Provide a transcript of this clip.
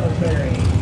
military.